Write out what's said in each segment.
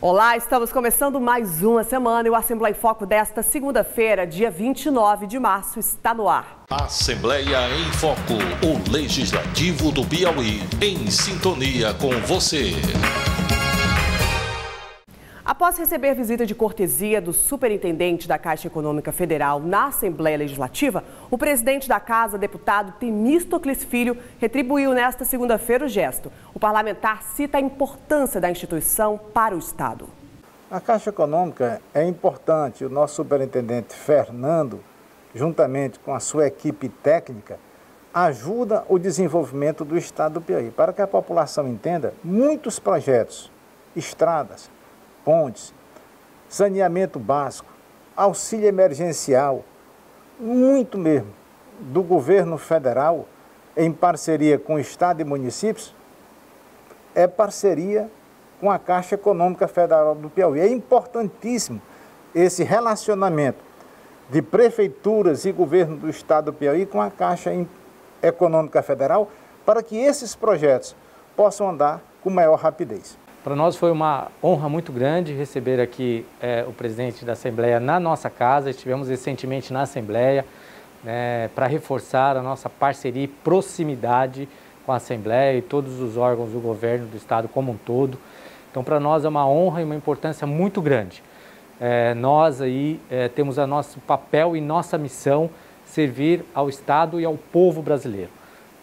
Olá, estamos começando mais uma semana e o Assembleia em Foco desta segunda-feira, dia 29 de março, está no ar. Assembleia em Foco, o Legislativo do Piauí, em sintonia com você. Após receber visita de cortesia do superintendente da Caixa Econômica Federal na Assembleia Legislativa, o presidente da Casa, deputado Temístocles Filho, retribuiu nesta segunda-feira o gesto. O parlamentar cita a importância da instituição para o Estado. A Caixa Econômica é importante. O nosso superintendente Fernando, juntamente com a sua equipe técnica, ajuda o desenvolvimento do Estado do Piauí. Para que a população entenda, muitos projetos, estradas, pontes, saneamento básico, auxílio emergencial, muito mesmo, do governo federal, em parceria com o Estado e municípios, é parceria com a Caixa Econômica Federal do Piauí. É importantíssimo esse relacionamento de prefeituras e governo do Estado do Piauí com a Caixa Econômica Federal para que esses projetos possam andar com maior rapidez. Para nós foi uma honra muito grande receber aqui é, o presidente da Assembleia na nossa casa. Estivemos recentemente na Assembleia né, para reforçar a nossa parceria e proximidade com a Assembleia e todos os órgãos do governo do Estado como um todo. Então, para nós é uma honra e uma importância muito grande. É, nós aí é, temos a nosso papel e nossa missão servir ao Estado e ao povo brasileiro.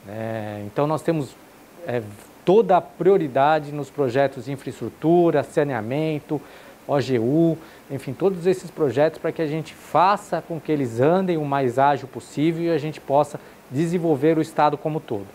É, então, nós temos é, toda a prioridade nos projetos de infraestrutura, saneamento, OGU, enfim, todos esses projetos para que a gente faça com que eles andem o mais ágil possível e a gente possa desenvolver o Estado como todo.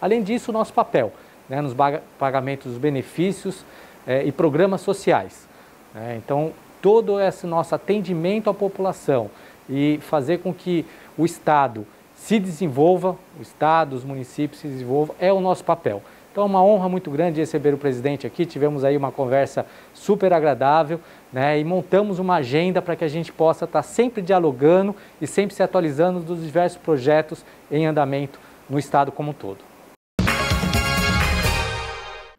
Além disso, o nosso papel né, nos pagamentos dos benefícios eh, e programas sociais. Né? Então, todo esse nosso atendimento à população e fazer com que o Estado se desenvolva, o Estado, os municípios se desenvolvam, é o nosso papel. Então é uma honra muito grande receber o presidente aqui. Tivemos aí uma conversa super agradável né, e montamos uma agenda para que a gente possa estar sempre dialogando e sempre se atualizando dos diversos projetos em andamento no Estado como um todo.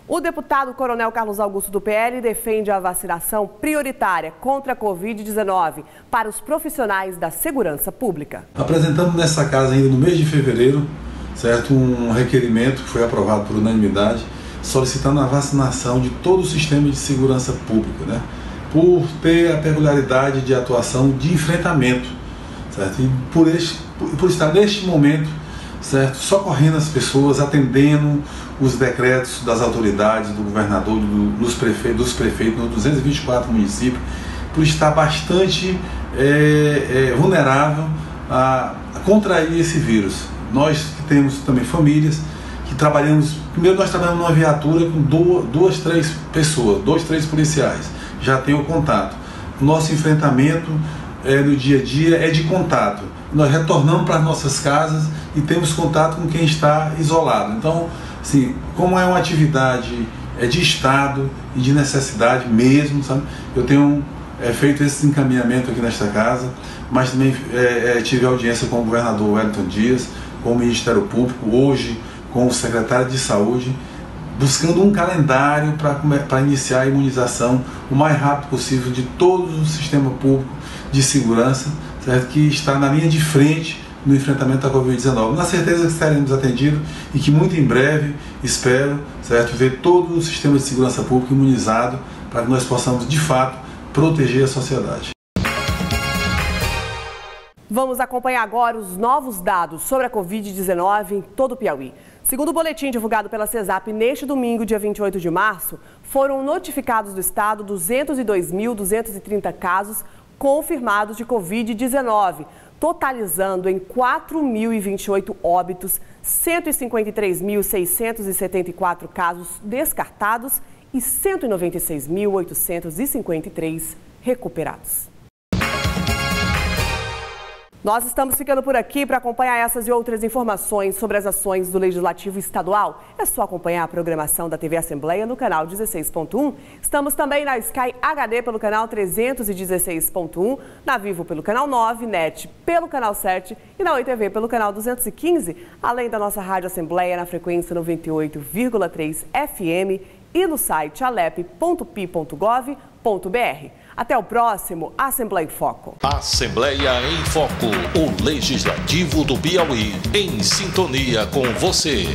O deputado Coronel Carlos Augusto do PL defende a vacinação prioritária contra a Covid-19 para os profissionais da segurança pública. Apresentamos nessa casa ainda no mês de fevereiro certo? um requerimento que foi aprovado por unanimidade solicitando a vacinação de todo o sistema de segurança pública, né? por ter a peculiaridade de atuação de enfrentamento, certo? E por, este, por estar neste momento, certo? socorrendo as pessoas, atendendo os decretos das autoridades, do governador, do, dos, prefeitos, dos prefeitos nos 224 municípios, por estar bastante é, é, vulnerável a, a contrair esse vírus. Nós que temos também famílias, que trabalhamos. Primeiro, nós trabalhamos numa viatura com duas, duas três pessoas, dois, três policiais. Já tem o contato. Nosso enfrentamento é, no dia a dia é de contato. Nós retornamos para as nossas casas e temos contato com quem está isolado. Então, assim, como é uma atividade é de Estado e de necessidade mesmo, sabe? Eu tenho é, feito esse encaminhamento aqui nesta casa, mas também é, é, tive audiência com o governador Wellington Dias, com o Ministério Público, hoje com o secretário de Saúde, buscando um calendário para iniciar a imunização o mais rápido possível de todo o sistema público de segurança, certo? que está na linha de frente no enfrentamento da Covid-19. Na certeza que seremos atendidos e que muito em breve, espero, certo, ver todo o sistema de segurança pública imunizado para que nós possamos, de fato, proteger a sociedade. Vamos acompanhar agora os novos dados sobre a Covid-19 em todo o Piauí. Segundo o boletim divulgado pela CESAP neste domingo, dia 28 de março, foram notificados do estado 202.230 casos confirmados de Covid-19, totalizando em 4.028 óbitos, 153.674 casos descartados e 196.853 recuperados. Nós estamos ficando por aqui para acompanhar essas e outras informações sobre as ações do Legislativo Estadual. É só acompanhar a programação da TV Assembleia no canal 16.1. Estamos também na Sky HD pelo canal 316.1, na Vivo pelo canal 9, NET pelo canal 7 e na Oi TV pelo canal 215, além da nossa Rádio Assembleia na frequência 98,3 FM e no site alep.pi.gov.br. Até o próximo Assembleia em Foco. Assembleia em Foco, o Legislativo do Piauí, em sintonia com você.